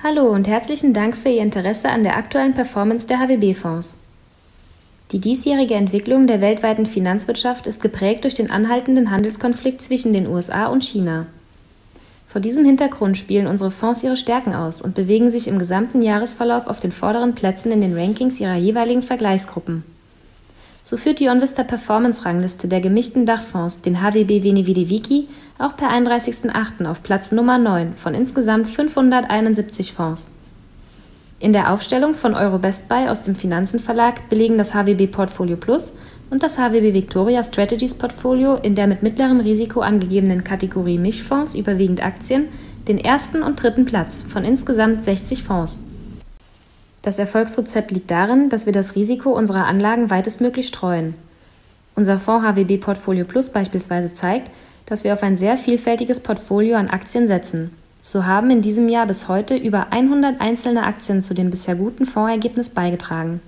Hallo und herzlichen Dank für Ihr Interesse an der aktuellen Performance der HWB-Fonds. Die diesjährige Entwicklung der weltweiten Finanzwirtschaft ist geprägt durch den anhaltenden Handelskonflikt zwischen den USA und China. Vor diesem Hintergrund spielen unsere Fonds ihre Stärken aus und bewegen sich im gesamten Jahresverlauf auf den vorderen Plätzen in den Rankings ihrer jeweiligen Vergleichsgruppen. So führt die OnVista Performance Rangliste der gemischten Dachfonds den HWB Wiki auch per 31.08. auf Platz Nummer 9 von insgesamt 571 Fonds. In der Aufstellung von Eurobest Buy aus dem Finanzenverlag belegen das HWB Portfolio Plus und das HWB Victoria Strategies Portfolio in der mit mittlerem Risiko angegebenen Kategorie Mischfonds überwiegend Aktien den ersten und dritten Platz von insgesamt 60 Fonds. Das Erfolgsrezept liegt darin, dass wir das Risiko unserer Anlagen weitestmöglich streuen. Unser Fonds HWB Portfolio Plus beispielsweise zeigt, dass wir auf ein sehr vielfältiges Portfolio an Aktien setzen so haben in diesem Jahr bis heute über 100 einzelne Aktien zu dem bisher guten Fondsergebnis beigetragen.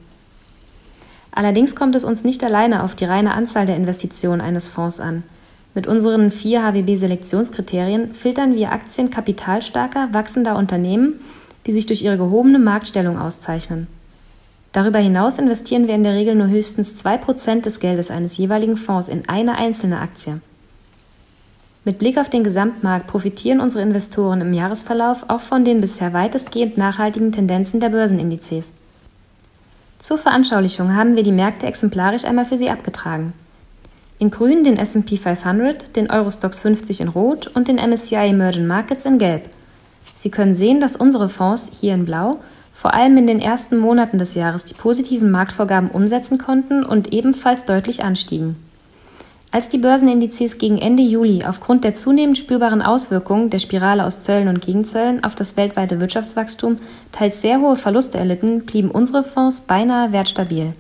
Allerdings kommt es uns nicht alleine auf die reine Anzahl der Investitionen eines Fonds an. Mit unseren vier HWB-Selektionskriterien filtern wir Aktien kapitalstarker, wachsender Unternehmen, die sich durch ihre gehobene Marktstellung auszeichnen. Darüber hinaus investieren wir in der Regel nur höchstens 2% des Geldes eines jeweiligen Fonds in eine einzelne Aktie. Mit Blick auf den Gesamtmarkt profitieren unsere Investoren im Jahresverlauf auch von den bisher weitestgehend nachhaltigen Tendenzen der Börsenindizes. Zur Veranschaulichung haben wir die Märkte exemplarisch einmal für Sie abgetragen. In grün den S&P 500, den Eurostox 50 in rot und den MSCI Emerging Markets in gelb. Sie können sehen, dass unsere Fonds hier in blau vor allem in den ersten Monaten des Jahres die positiven Marktvorgaben umsetzen konnten und ebenfalls deutlich anstiegen. Als die Börsenindizes gegen Ende Juli aufgrund der zunehmend spürbaren Auswirkungen der Spirale aus Zöllen und Gegenzöllen auf das weltweite Wirtschaftswachstum teils sehr hohe Verluste erlitten, blieben unsere Fonds beinahe wertstabil.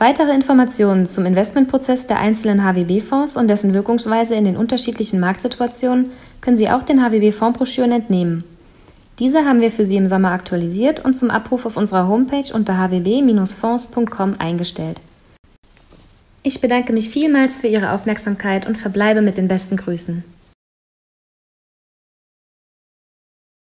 Weitere Informationen zum Investmentprozess der einzelnen HWB-Fonds und dessen Wirkungsweise in den unterschiedlichen Marktsituationen können Sie auch den HWB-Fondsbroschüren entnehmen. Diese haben wir für Sie im Sommer aktualisiert und zum Abruf auf unserer Homepage unter hwb-fonds.com eingestellt. Ich bedanke mich vielmals für Ihre Aufmerksamkeit und verbleibe mit den besten Grüßen.